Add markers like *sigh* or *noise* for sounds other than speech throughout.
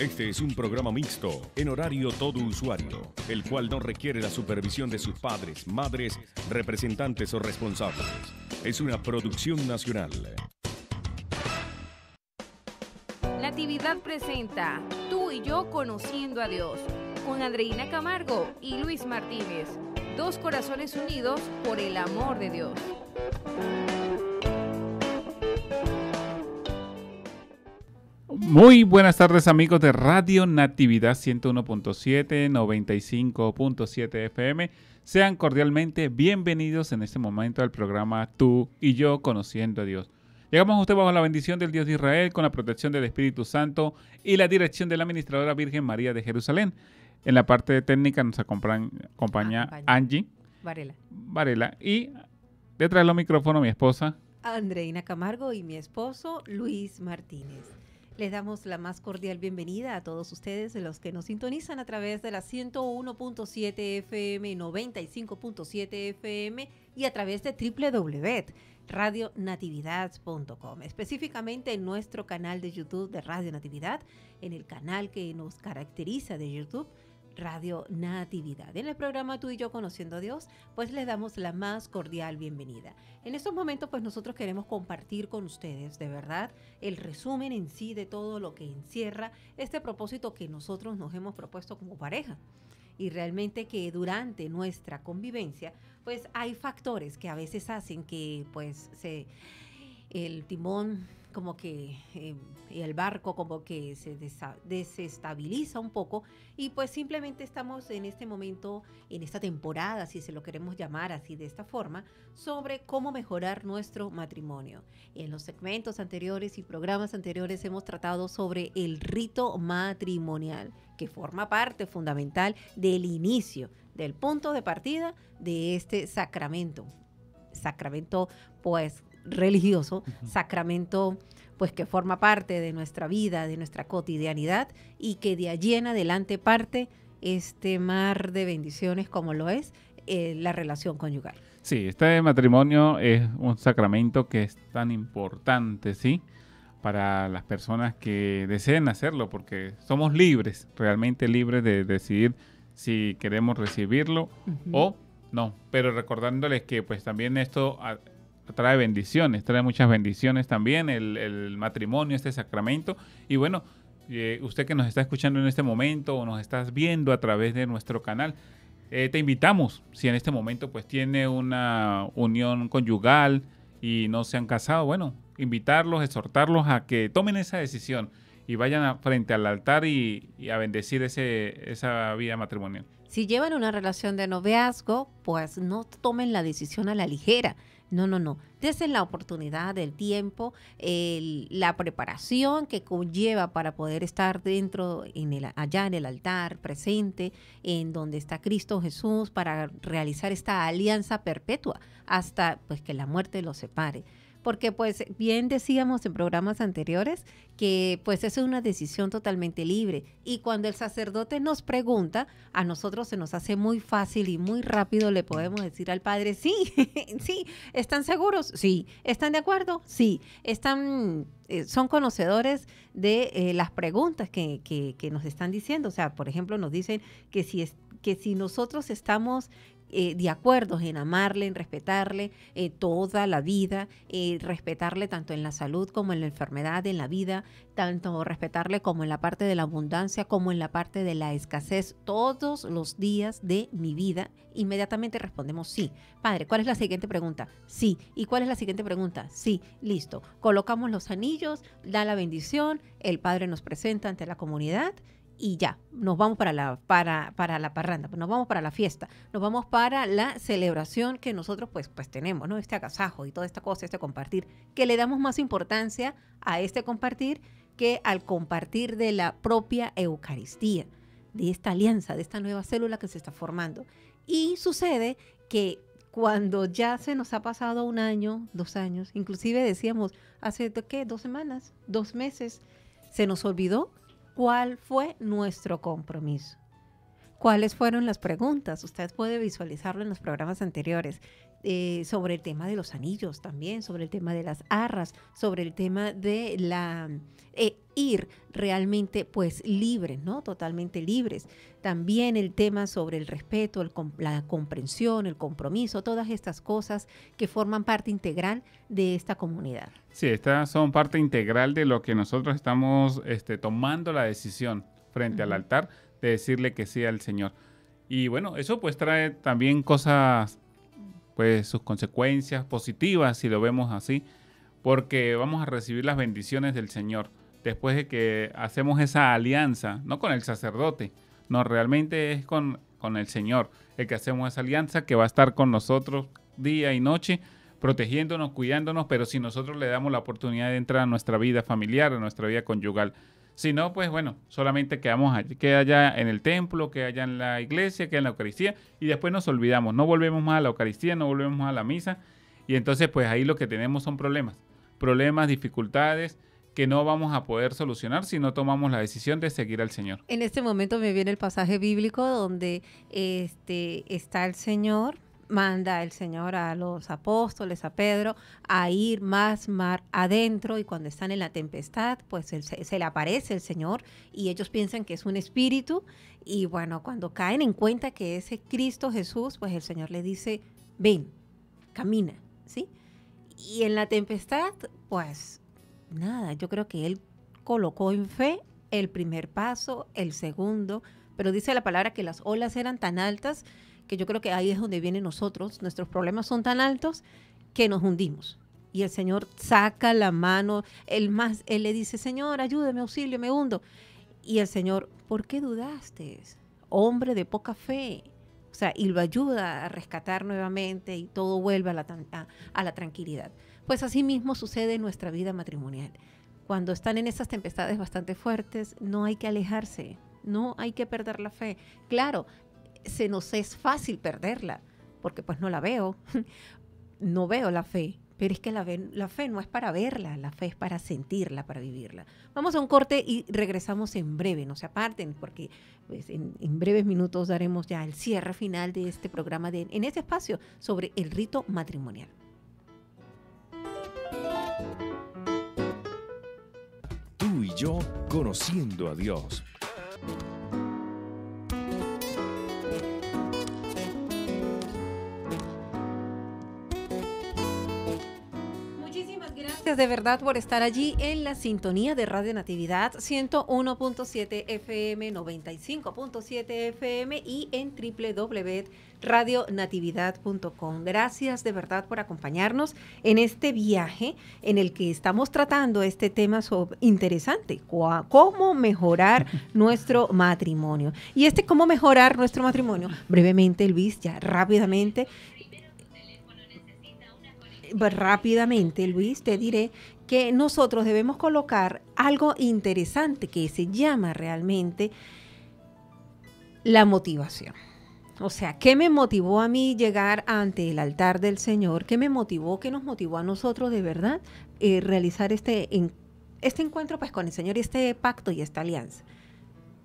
Este es un programa mixto, en horario todo usuario, el cual no requiere la supervisión de sus padres, madres, representantes o responsables. Es una producción nacional. Natividad presenta Tú y yo conociendo a Dios con Andreina Camargo y Luis Martínez. Dos corazones unidos por el amor de Dios. Muy buenas tardes amigos de Radio Natividad 101.7, 95.7 FM. Sean cordialmente bienvenidos en este momento al programa Tú y yo conociendo a Dios. Llegamos a usted bajo la bendición del Dios de Israel, con la protección del Espíritu Santo y la dirección de la Administradora Virgen María de Jerusalén. En la parte técnica nos acompaña, acompaña Angie Varela. Varela y detrás de los micrófonos mi esposa Andreina Camargo y mi esposo Luis Martínez. Les damos la más cordial bienvenida a todos ustedes, los que nos sintonizan a través de la 101.7 FM, 95.7 FM y a través de www.radionatividad.com. Específicamente en nuestro canal de YouTube de Radio Natividad, en el canal que nos caracteriza de YouTube Radio Natividad. En el programa Tú y yo conociendo a Dios, pues les damos la más cordial bienvenida. En estos momentos, pues nosotros queremos compartir con ustedes, de verdad, el resumen en sí de todo lo que encierra este propósito que nosotros nos hemos propuesto como pareja. Y realmente que durante nuestra convivencia, pues hay factores que a veces hacen que pues se el timón como que eh, el barco como que se desestabiliza un poco y pues simplemente estamos en este momento, en esta temporada, si se lo queremos llamar así de esta forma, sobre cómo mejorar nuestro matrimonio. En los segmentos anteriores y programas anteriores hemos tratado sobre el rito matrimonial, que forma parte fundamental del inicio, del punto de partida de este sacramento. Sacramento pues religioso, sacramento pues que forma parte de nuestra vida, de nuestra cotidianidad y que de allí en adelante parte este mar de bendiciones como lo es eh, la relación conyugal. Sí, este matrimonio es un sacramento que es tan importante, ¿sí? Para las personas que deseen hacerlo, porque somos libres, realmente libres de decidir si queremos recibirlo o no. Pero recordándoles que pues también esto trae bendiciones, trae muchas bendiciones también el, matrimonio, este sacramento. Y bueno, eh, usted que nos está escuchando en este momento o nos estás viendo a través de nuestro canal, eh, te invitamos, si en este momento pues tiene una unión conyugal y no se han casado, bueno, invitarlos, exhortarlos a que tomen esa decisión y vayan frente al altar y, y, a bendecir ese, esa vida matrimonial. Si llevan una relación de noviazgo, pues no tomen la decisión a la ligera. No, no, no. Desen la oportunidad, el tiempo, la preparación que conlleva para poder estar dentro, en el, allá en el altar, presente, en donde está Cristo Jesús, para realizar esta alianza perpetua hasta pues que la muerte los separe porque pues bien decíamos en programas anteriores que pues es una decisión totalmente libre y cuando el sacerdote nos pregunta, a nosotros se nos hace muy fácil y muy rápido le podemos decir al padre, sí, *laughs* sí, ¿están seguros? Sí, ¿están de acuerdo? Sí, están, eh, son conocedores de eh, las preguntas que, que, que, nos están diciendo, o sea, por ejemplo, nos dicen que si es, que si nosotros estamos eh, de acuerdo en amarle, en respetarle eh, toda la vida, eh, respetarle tanto en la salud como en la enfermedad, en la vida, tanto respetarle como en la parte de la abundancia, como en la parte de la escasez, todos los días de mi vida. Inmediatamente respondemos sí. Padre, ¿cuál es la siguiente pregunta? Sí. ¿Y cuál es la siguiente pregunta? Sí. Listo. Colocamos los anillos, da la bendición, el Padre nos presenta ante la comunidad y ya, nos vamos para la, para, para la parranda, nos vamos para la fiesta, nos vamos para la celebración que nosotros pues, pues tenemos, ¿no? Este agasajo y toda esta cosa, este compartir, que le damos más importancia a este compartir que al compartir de la propia Eucaristía, de esta alianza, de esta nueva célula que se está formando. Y sucede que cuando ya se nos ha pasado un año, dos años, inclusive decíamos hace, ¿qué? Dos semanas, dos meses, se nos olvidó cuál fue nuestro compromiso. ¿Cuáles fueron las preguntas? Usted puede visualizarlo en los programas anteriores. Eh, sobre el tema de los anillos también, sobre el tema de las arras, sobre el tema de la eh, ir realmente pues libres, ¿no? Totalmente libres. También el tema sobre el respeto, la comprensión, el compromiso, todas estas cosas que forman parte integral de esta comunidad. Sí, estas son parte integral de lo que nosotros estamos este, tomando la decisión frente al altar de decirle que sí al Señor. Y bueno, eso pues trae también cosas pues sus consecuencias positivas, si lo vemos así, porque vamos a recibir las bendiciones del Señor después de que hacemos esa alianza, no con el sacerdote, no, realmente es con, con el Señor, el que hacemos esa alianza que va a estar con nosotros día y noche, protegiéndonos, cuidándonos, pero si nosotros le damos la oportunidad de entrar a nuestra vida familiar, a nuestra vida conyugal. Si no, pues bueno, solamente quedamos allí, queda allá en el templo, queda allá en la iglesia, queda en la Eucaristía y después nos olvidamos, no volvemos más a la Eucaristía, no volvemos más a la misa y entonces pues ahí lo que tenemos son problemas, problemas, dificultades que no vamos a poder solucionar si no tomamos la decisión de seguir al Señor. En este momento me viene el pasaje bíblico donde este, está el Señor manda el Señor a los apóstoles, a Pedro, a ir más mar adentro y cuando están en la tempestad, pues se, le aparece el Señor y ellos piensan que es un espíritu y bueno, cuando caen en cuenta que ese Cristo Jesús, pues el Señor le dice, ven, camina, ¿sí? Y en la tempestad, pues nada, yo creo que Él colocó en fe el primer paso, el segundo, pero dice la palabra que las olas eran tan altas que yo creo que ahí es donde vienen nosotros, nuestros problemas son tan altos que nos hundimos. Y el Señor saca la mano, él más, él le dice, Señor, ayúdame, auxilio, me hundo. Y el Señor, ¿por qué dudaste? Hombre de poca fe. O sea, y lo ayuda a rescatar nuevamente y todo vuelve a la, a la tranquilidad. Pues así mismo sucede en nuestra vida matrimonial. Cuando están en esas tempestades bastante fuertes, no hay que alejarse, no hay que perder la fe. Claro, se nos es fácil perderla, porque pues no la veo, *laughs* no veo la fe, pero es que la, la, fe no es para verla, la fe es para sentirla, para vivirla. Vamos a un corte y regresamos en breve, no se aparten, porque pues, en, en, breves minutos daremos ya el cierre final de este programa de, en este espacio sobre el rito matrimonial. Tú y yo conociendo a Dios. De verdad por estar allí en la sintonía de Radio Natividad 101.7 FM, 95.7 FM y en www.radionatividad.com. Gracias de verdad por acompañarnos en este viaje en el que estamos tratando este tema interesante, cómo mejorar *laughs* nuestro matrimonio. Y este cómo mejorar nuestro matrimonio, brevemente Luis, ya rápidamente rápidamente, Luis, te diré que nosotros debemos colocar algo interesante que se llama realmente la motivación. O sea, ¿qué me motivó a mí llegar ante el altar del Señor? ¿Qué me motivó? ¿Qué nos motivó a nosotros de verdad eh, realizar este, este encuentro pues, con el Señor y este pacto y esta alianza?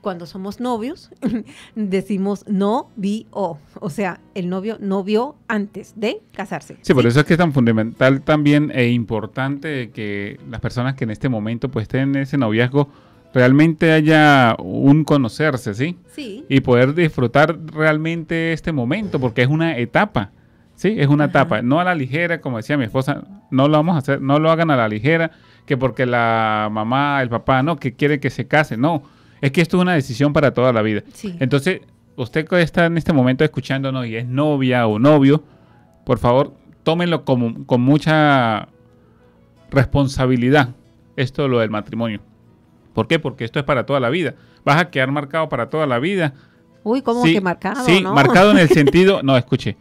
Cuando somos novios, *laughs* decimos no vi o. O sea, el novio no vio antes de casarse. Sí, por eso es que es tan fundamental también e importante que las personas que en este momento pues estén en ese noviazgo realmente haya un conocerse, ¿sí? Sí. Y poder disfrutar realmente este momento, porque es una etapa. Sí, es una etapa, no a la ligera, como decía mi esposa, no lo vamos a hacer, no lo hagan a la ligera, que porque la mamá, el papá, no, que quiere que se case, no es que esto es una decisión para toda la vida. Entonces, usted que está en este momento escuchándonos y es novia o novio, por favor, tómenlo como, con mucha responsabilidad, esto lo del matrimonio. ¿Por qué? Porque esto es para toda la vida. Vas a quedar marcado para toda la vida. Uy, ¿cómo que marcado? Sí, marcado en el *laughs* sentido, no, escuche.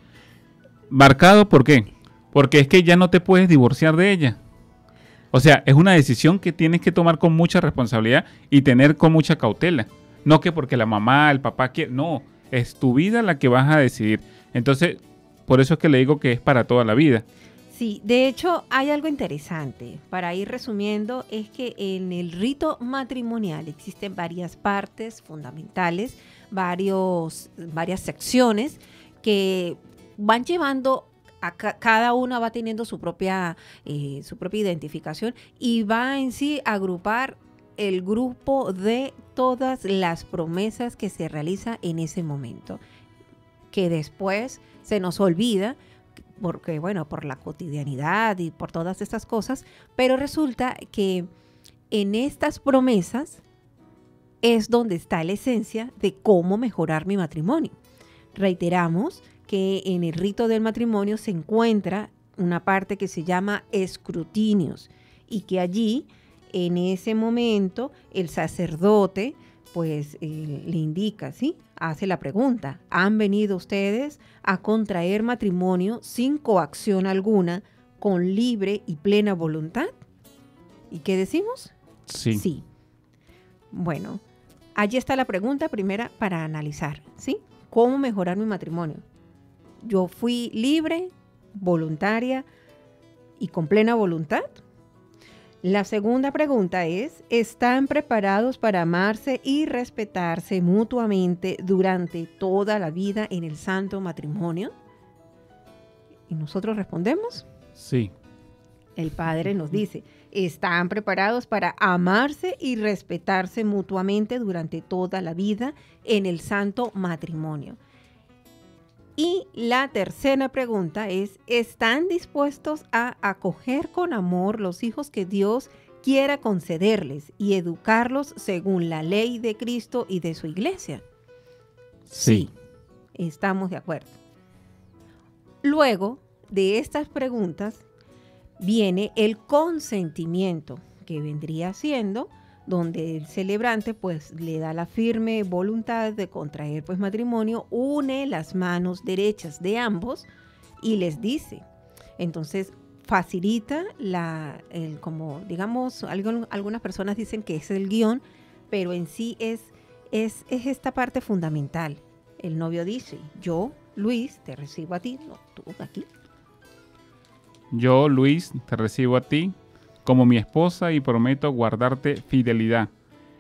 Marcado, ¿por qué? Porque es que ya no te puedes divorciar de ella. O sea, es una decisión que tienes que tomar con mucha responsabilidad y tener con mucha cautela. No que porque la mamá, el papá quiere, no, es tu vida la que vas a decidir. Entonces, por eso es que le digo que es para toda la vida. Sí, de hecho hay algo interesante. Para ir resumiendo, es que en el rito matrimonial existen varias partes fundamentales, varios, varias secciones que van llevando cada una va teniendo su propia, eh, su propia identificación y va en sí a agrupar el grupo de todas las promesas que se realiza en ese momento, que después se nos olvida porque bueno, por la cotidianidad y por todas estas cosas, pero resulta que en estas promesas es donde está la esencia de cómo mejorar mi matrimonio. Reiteramos que en el rito del matrimonio se encuentra una parte que se llama escrutinios y que allí, en ese momento, el sacerdote pues eh, le indica, ¿sí? Hace la pregunta, ¿han venido ustedes a contraer matrimonio sin coacción alguna, con libre y plena voluntad? ¿Y qué decimos? Sí. Sí. Bueno, allí está la pregunta primera para analizar, ¿sí? ¿Cómo mejorar mi matrimonio? Yo fui libre, voluntaria y con plena voluntad. La segunda pregunta es, ¿están preparados para amarse y respetarse mutuamente durante toda la vida en el santo matrimonio? Y nosotros respondemos. Sí. El Padre nos dice, están preparados para amarse y respetarse mutuamente durante toda la vida en el santo matrimonio. Y la tercera pregunta es, ¿están dispuestos a acoger con amor los hijos que Dios quiera concederles y educarlos según la ley de Cristo y de su iglesia? Sí. estamos de acuerdo. Luego de estas preguntas viene el consentimiento, que vendría siendo donde el celebrante pues le da la firme voluntad de contraer pues matrimonio, une las manos derechas de ambos y les dice. Entonces facilita la, el, como digamos, algunas personas dicen que es el guion, pero en sí es, es, es esta parte fundamental. El novio dice, yo, Luis, te recibo a ti, no, tú aquí. Yo, Luis, te recibo a ti como mi esposa y prometo guardarte fidelidad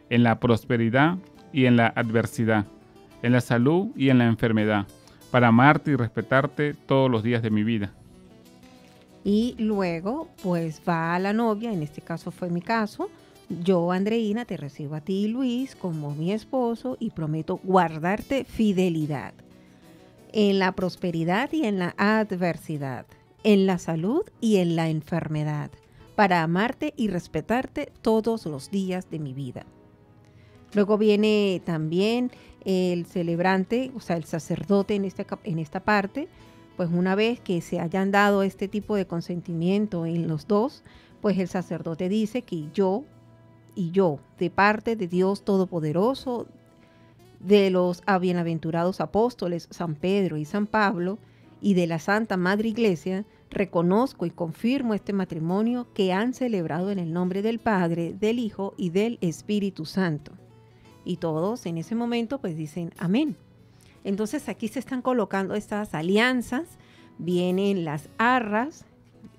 en la prosperidad y en la adversidad, en la salud y en la enfermedad, para amarte y respetarte todos los días de mi vida. Y luego, pues va a la novia, en este caso fue mi caso, yo, Andreina, te recibo a ti, Luis, como mi esposo y prometo guardarte fidelidad en la prosperidad y en la adversidad, en la salud y en la enfermedad para amarte y respetarte todos los días de mi vida. Luego viene también el celebrante, o sea, el sacerdote en, este, en esta parte, pues una vez que se hayan dado este tipo de consentimiento en los dos, pues el sacerdote dice que yo y yo, de parte de Dios Todopoderoso, de los bienaventurados apóstoles San Pedro y San Pablo, y de la Santa Madre Iglesia, reconozco y confirmo este matrimonio que han celebrado en el nombre del Padre, del Hijo y del Espíritu Santo. Y todos en ese momento pues dicen amén. Entonces aquí se están colocando estas alianzas, vienen las arras,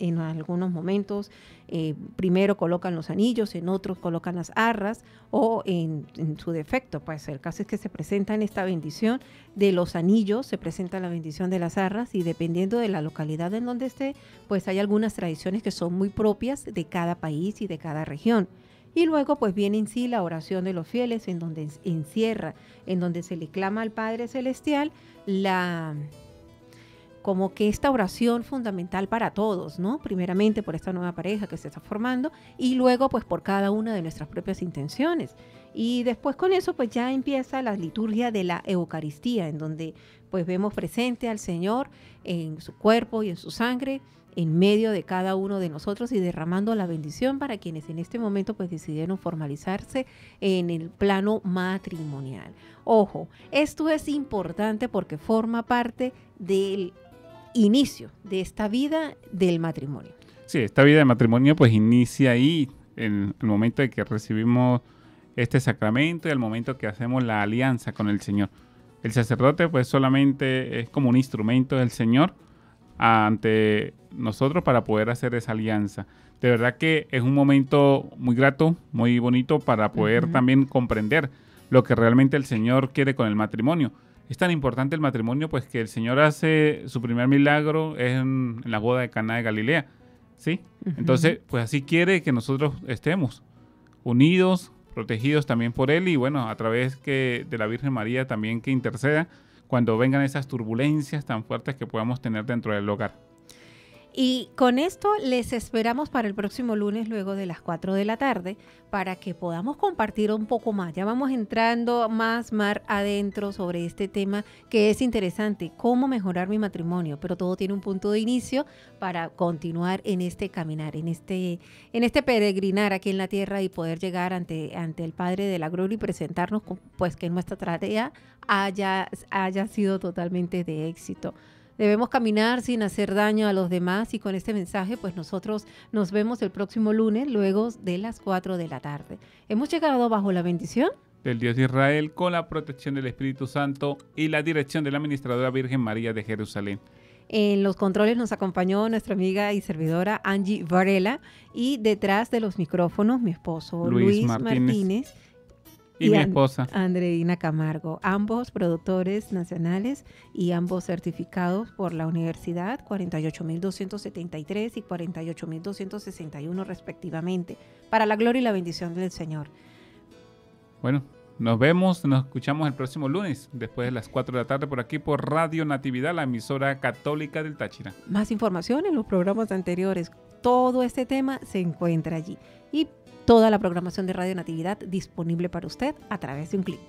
en algunos momentos eh, primero colocan los anillos, en otros colocan las arras o en, su defecto, pues el caso es que se presenta en esta bendición de los anillos, se presenta la bendición de las arras y dependiendo de la localidad en donde esté, pues hay algunas tradiciones que son muy propias de cada país y de cada región. Y luego pues viene en sí la oración de los fieles en donde encierra, en donde se le clama al Padre Celestial la como que esta oración fundamental para todos, ¿no? Primeramente por esta nueva pareja que se está formando y luego pues por cada una de nuestras propias intenciones. Y después con eso pues ya empieza la liturgia de la Eucaristía, en donde pues vemos presente al Señor en su cuerpo y en su sangre en medio de cada uno de nosotros y derramando la bendición para quienes en este momento pues decidieron formalizarse en el plano matrimonial. Ojo, esto es importante porque forma parte del inicio de esta vida del matrimonio. Sí, esta vida de matrimonio pues inicia ahí, en el momento de que recibimos este sacramento y el momento que hacemos la alianza con el Señor. El sacerdote pues solamente es como un instrumento del Señor ante nosotros para poder hacer esa alianza. De verdad que es un momento muy grato, muy bonito para poder también comprender lo que realmente el Señor quiere con el matrimonio es tan importante el matrimonio, pues que el Señor hace su primer milagro en, en la boda de Cana de Galilea, ¿sí? Entonces, pues así quiere que nosotros estemos unidos, protegidos también por Él y bueno, a través que, de la Virgen María también que interceda cuando vengan esas turbulencias tan fuertes que podamos tener dentro del hogar. Y con esto les esperamos para el próximo lunes luego de las 4 de la tarde para que podamos compartir un poco más. Ya vamos entrando más mar adentro sobre este tema que es interesante, cómo mejorar mi matrimonio, pero todo tiene un punto de inicio para continuar en este caminar, en este en este peregrinar aquí en la tierra y poder llegar ante ante el Padre de la gloria y presentarnos pues que nuestra tarea haya haya sido totalmente de éxito. Debemos caminar sin hacer daño a los demás y con este mensaje pues nosotros nos vemos el próximo lunes luego de las 4 de la tarde. Hemos llegado bajo la bendición del Dios de Israel con la protección del Espíritu Santo y la dirección de la Administradora Virgen María de Jerusalén. En los controles nos acompañó nuestra amiga y servidora Angie Varela y detrás de los micrófonos mi esposo Luis, Martínez y, mi esposa. Andreina Camargo, ambos productores nacionales y ambos certificados por la universidad, 48.273 y 48.261 respectivamente, para la gloria y la bendición del Señor. Bueno, nos vemos, nos escuchamos el próximo lunes, después de las 4 de la tarde, por aquí por Radio Natividad, la emisora católica del Táchira. Más información en los programas anteriores. Todo este tema se encuentra allí. Y toda la programación de Radio Natividad disponible para usted a través de un clic.